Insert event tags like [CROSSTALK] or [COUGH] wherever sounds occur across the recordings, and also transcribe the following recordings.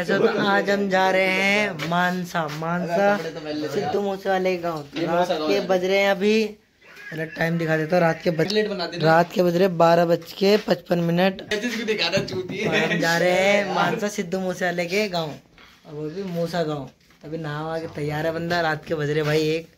कैसे तो आज हम जा रहे हैं मानसा मानसा सिद्धू मूसे वाले गाँव रात के बज रहे हैं अभी। पहले टाइम दिखा देता हूँ रात के बज रात के बज रहे बारह बज के पचपन मिनट। [LAUGHS] हम जा रहे हैं मानसा सिद्धू मूसे वाले के गाँव। और वो भी मूसा गाँव। अभी नहा के तैयार है बंदा रात के बज रहे भाई एक।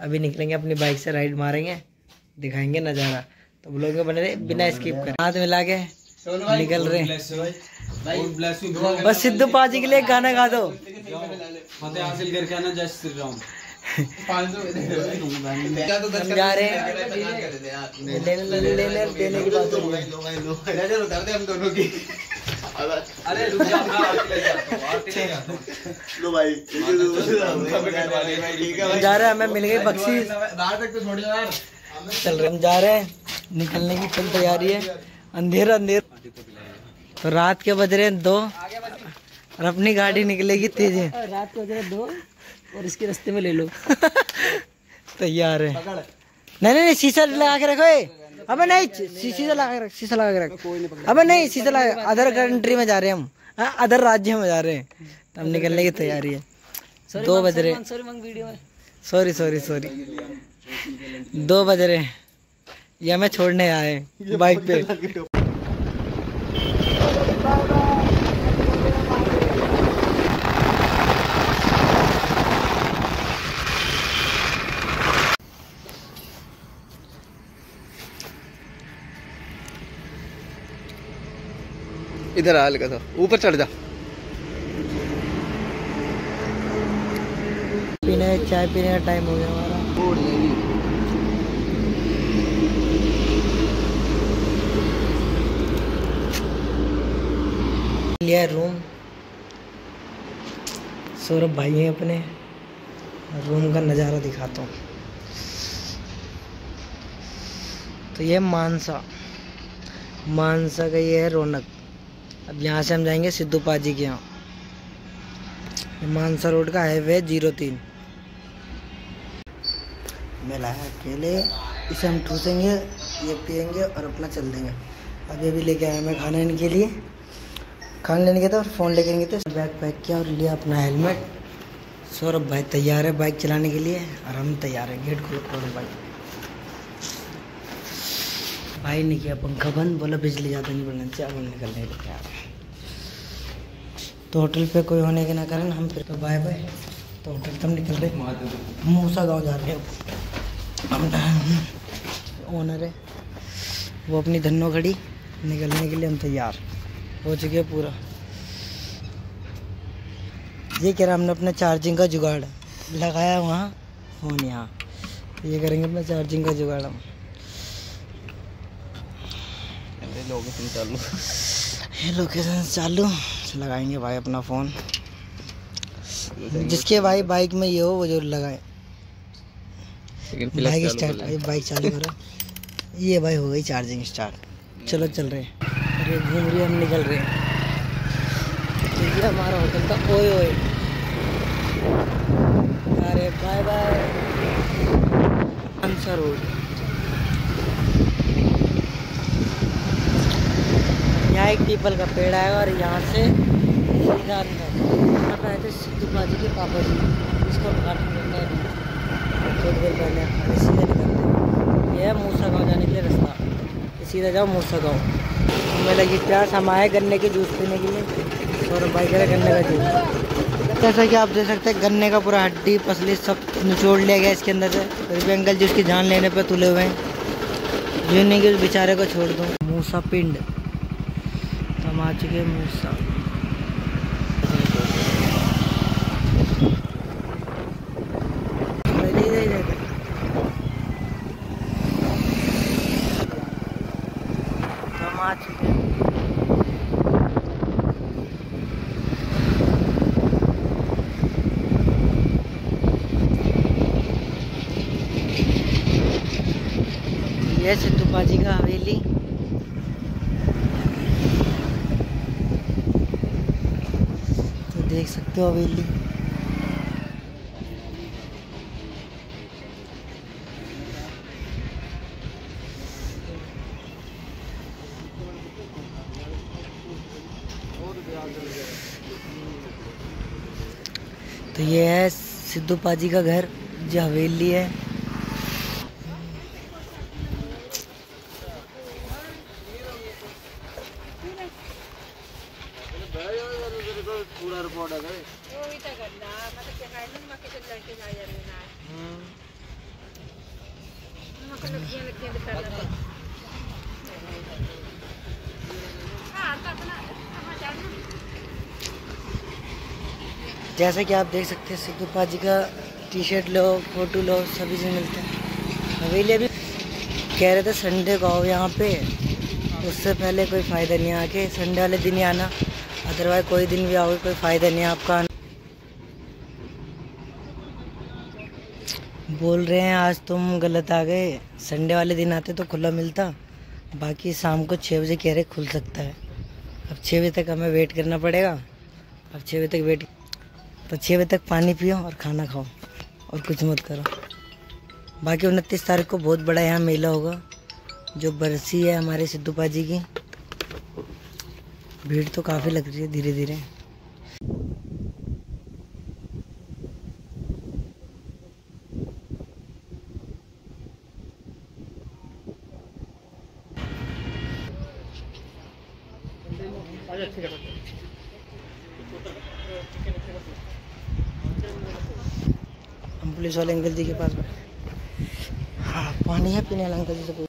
अभी निकलेंगे अपनी बाइक से राइड मारेंगे दिखाएँगे नज़ारा। तो ब्लॉग में बने रहे बिना स्किप कर। हाथ मिला के। निकल रहे बस सिद्धू पाजी के लिए गाना गा दो फतेह हासिल करके आना जय श्री राम जा रहे हैं देने की बात हो है अरे रुक जा ले हूँ हूँ हम जा रहे हमें मिल गई बख्शी चल रहे हम जा रहे हैं निकलने की फुल तैयारी है अंधेरा अंधेर। तो रात के बज रहे हैं दो। और अपनी गाड़ी निकलेगी तेज। है रात के बज रहे दो और इसके रास्ते में ले लो। [LAUGHS] तैयार है। नहीं नहीं नहीं शीशा लगा के रखो। अबे नहीं शीशा लगा के रख शीशा लगा के रख। अबे नहीं शीशा लगा अदर कंट्री में जा रहे हैं हम। हाँ, अदर राज्य में जा रहे हैं। हम निकलने की तैयारी है। दो बज रहे। सॉरी सॉरी सॉरी दो बज रहे हैं। ये हमें छोड़ने आए बाइक पे। इधर आ लगा था। ऊपर चढ़ जा। पीने चाय पीने का टाइम हो गया हमारा। लिया रूम सौरभ भाई हैं अपने। रूम का नज़ारा दिखाता हूँ। तो ये मानसा। मानसा का ये है रौनक। अब यहाँ से हम जाएँगे सिद्धू पाजी के यहाँ। मानसा रोड का हाईवे ज़ीरो तीन। मेला है अकेले। इसे हम ठूसेंगे, ये पियेंगे और अपना चल देंगे। अभी अभी लेके आए मैं खाना इनके लिए। खाना लेने गए थे और फ़ोन लेके गए थे। बैग पैक किया और लिया अपना हेलमेट सौरभ भाई तैयार है बाइक चलाने के लिए। और हम तैयार है गेट खोलो खोलो भाई भाई ने किया पंखा बंद, बोला बिजली ज़्यादा नहीं बढ़ना चाहिए, अब हम निकलने तैयार हैं। तो होटल पे कोई होने के ना कारण हम फिर तो बाय बाय तो होटल तो हम निकल रहे। मूसा गाँव जा रहे हैं। ओनर है। वो अपनी धन्नो खड़ी। निकलने के लिए हम तैयार हो चुके पूरा। ये कह रहा हमने अपना चार्जिंग का जुगाड़ लगाया वहाँ फ़ोन यहाँ। ये करेंगे अपना चार्जिंग का जुगाड़ हम। लोकेशन चालू। ये लोकेशन चालू। लगाएँगे भाई अपना फ़ोन जिसके भाई बाइक में ये हो वो जो लगाए। बाइक स्टार्ट बाइक चालू करो ये भाई हो गई चार्जिंग स्टार्ट चलो चल रहे हैं। अरे घूम रही हम निकल रहे हैं। तो ये हमारा होटल था, ओए ओए। अरे बाय बाय। आंसर रोड यहाँ एक पीपल का पेड़ आएगा और यहाँ से सीधा अंदर। यहाँ पे आए थे सिद्धू बाजी के पापा जी। इसको उद्घाटन करने हैं। थोड़ी देर पहले। सीधे निकलते हैं। ये है मूसा गाँव जाने के लिए रास्ता। ये सीधा जाओ मूसा गाँव। हमें लगी प्यास हम आए गन्ने के जूस पीने के लिए। और रहे गन्ने का जूस। जैसा कि आप देख सकते हैं, गन्ने का पूरा हड्डी, पसली सब निचोड़ लिया गया इसके अंदर से। फिर भी अंकल जी उसकी जान लेने पर तुले हुए हैं। जो नहीं कि उस बेचारे को छोड़ दो। मूसा पिंड। तो हम आ चुके हैं मूसा इधर, इधर, इधर, इधर। हैं। ये सिद्धू पाजी का हवेली। तो देख सकते हो हवेली। तो ये है सिद्धू पाजी का घर जो हवेली है। जैसे कि आप देख सकते हैं, सिद्धू पाजी का टी शर्ट लो फ़ोटो लो, सभी से मिलते हैं। हवेली अभी कह रहे थे संडे को आओ यहाँ पे। उससे पहले कोई फ़ायदा नहीं आके। संडे वाले दिन ही आना। अदरवाइज़ कोई दिन भी आओगे, कोई फ़ायदा नहीं आपका आना। बोल रहे हैं, आज तुम गलत आ गए। संडे वाले दिन आते तो खुला मिलता। बाकी शाम को छः बजे कह रहे खुल सकता है। अब छः बजे तक हमें वेट करना पड़ेगा। अब छः बजे तक वेट तो छः बजे तक पानी पियो और खाना खाओ और कुछ मत करो। बाकी उनतीस तारीख को बहुत बड़ा यहाँ मेला होगा, जो बरसी है हमारे सिद्धू पाजी की। भीड़ तो काफ़ी लग रही है धीरे धीरे हम पुलिस वाले अंकल जी के पास हाँ पानी है पीने वाले अंकल जी से पूछ।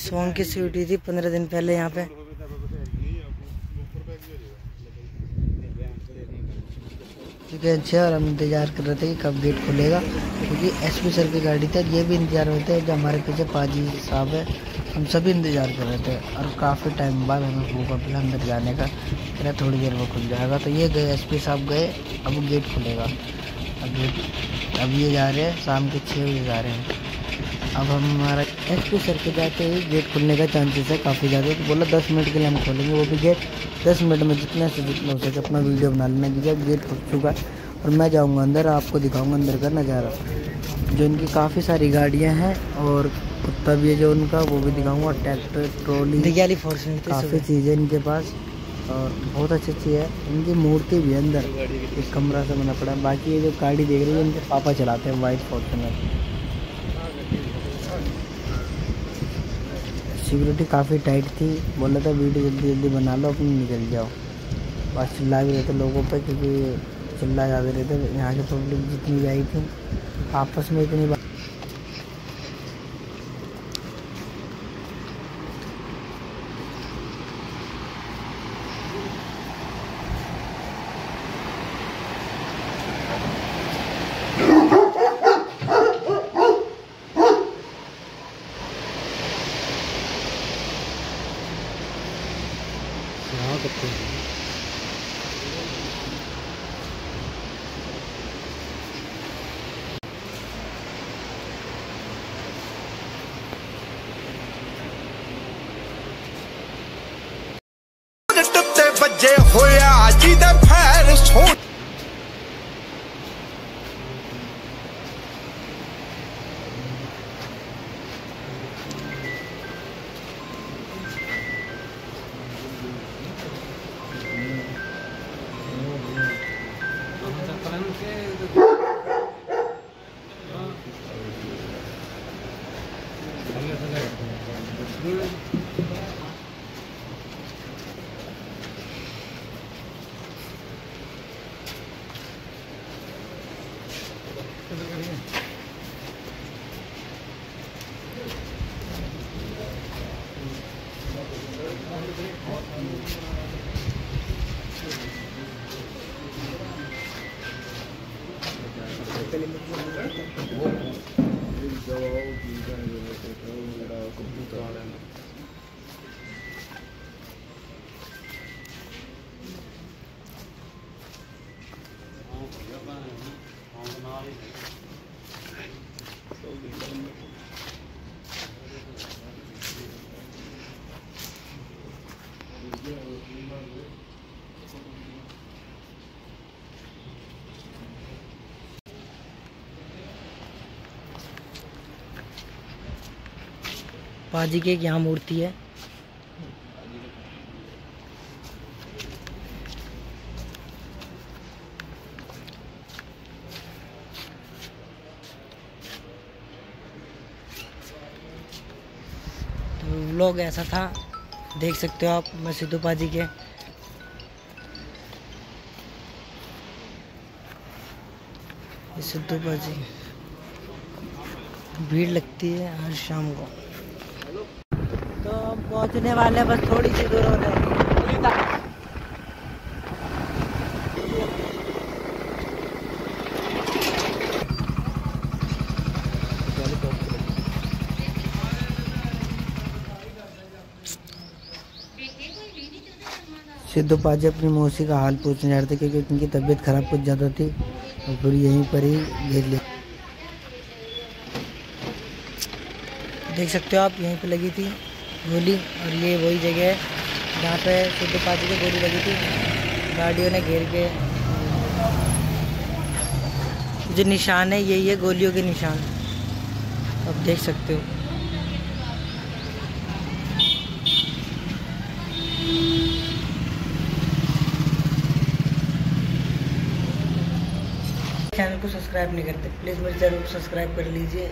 सॉन्ग की सीटी थी पंद्रह दिन पहले यहाँ पे। ठीक है अच्छा और हम इंतज़ार कर रहे थे कि कब गेट खुलेगा। क्योंकि एस पी सर की गाड़ी थी, ये भी इंतज़ार में थे जो हमारे पीछे पाजी साहब है। हम सभी इंतज़ार कर रहे थे और काफ़ी टाइम बाद हमें भूखा पिला अंदर जाने का फिर थोड़ी देर में खुल जाएगा। तो ये गए एसपी साहब गए, अब गेट खुलेगा। अब गेट अब ये जा रहे हैं, शाम के छः बजे जा रहे हैं। अब हम हमारा एस पी सर के जाते ही गेट खुलने का चांसेस है काफ़ी ज़्यादा। तो बोला दस मिनट के लिए हम खोलेंगे, वो भी गेट दस मिनट में जितना से जितना हो सके अपना वीडियो बना लेना क्योंकि अब गेट खुल चुका है और मैं जाऊँगा अंदर आपको दिखाऊँगा अंदर का नज़ारा। जो इनकी काफ़ी सारी गाड़ियाँ हैं और कुत्ता भी है जो उनका वो भी दिखाऊँगा। ट्रैक्टर ट्रॉली काफ़ी चीज़ें इनके पास और बहुत अच्छी अच्छी है। इनकी मूर्ति भी अंदर एक कमरा सा बना पड़ा है। बाकी ये जो गाड़ी देख रही है इनके पापा चलाते हैं वाइट फॉर्चुनर सिक्योरिटी काफ़ी टाइट थी। बोला था वीडियो जल्दी जल्दी बना लो अपनी निकल जाओ। बस चिल्ला भी रहे थे लोगों पे क्योंकि चिल्ला जाते रहते यहाँ की पब्लिक जितनी भी आई थी आपस में इतनी ਵੱਜੇ ਹੋਇਆ ਜੀ ਤੇ ਫੈਰ ਸੋ पाजी की एक यहाँ मूर्ति है। व्लॉग ऐसा था। देख सकते हो आप, मैं सिद्धू पाजी के। सिद्धू पाजी। भीड़ लगती है हर शाम को। तो पहुँचने वाले बस थोड़ी सी दूर हो रहे हैं सिद्धू पाजी अपनी मौसी का हाल पूछने जा रहे थे क्योंकि उनकी तबीयत खराब कुछ ज़्यादा थी और फिर यहीं पर ही घेर लिया। देख सकते हो आप, यहीं पे लगी थी गोली और ये वही जगह है जहाँ पे सिद्धू पाजी को गोली लगी थी। गाड़ियों ने घेर के जो निशान है, यही है गोलियों के निशान। आप देख सकते हो चैनल को सब्सक्राइब नहीं करते प्लीज़ मेरे चैनल को सब्सक्राइब कर लीजिए।